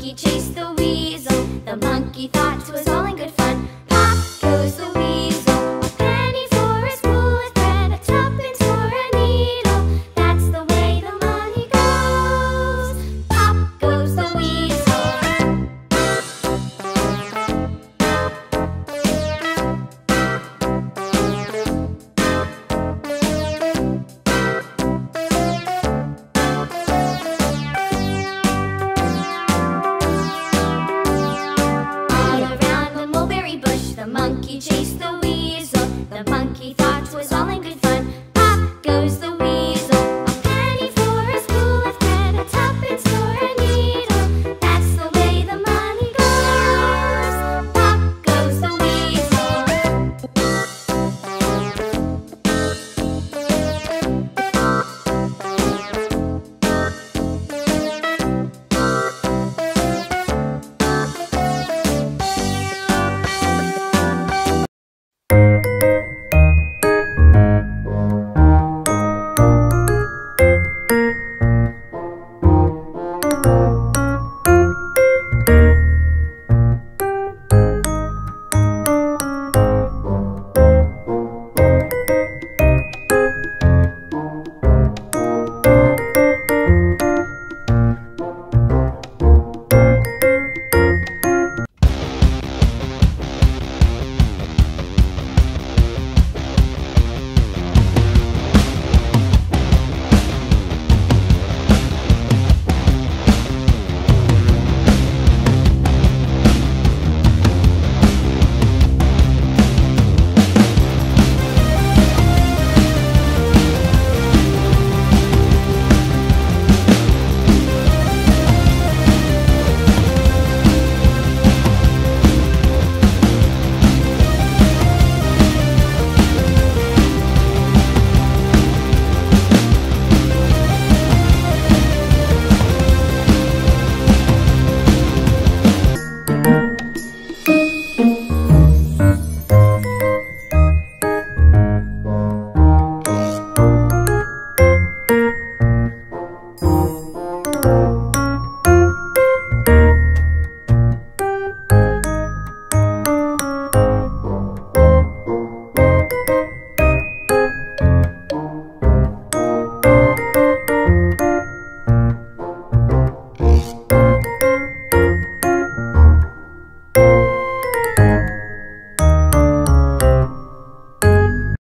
monkey chased the The monkey chased the weasel. The monkey